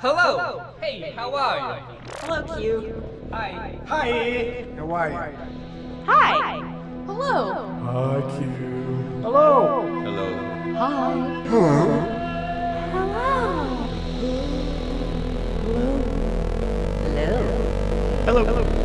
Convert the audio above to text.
Hello. Hey, how are you? Hello, Kyu. Hi. Hi. How are you? Hi. Hello. Hi, Kyu. Hello. Hello. Hi. Hello. Hello. Hello. Hello.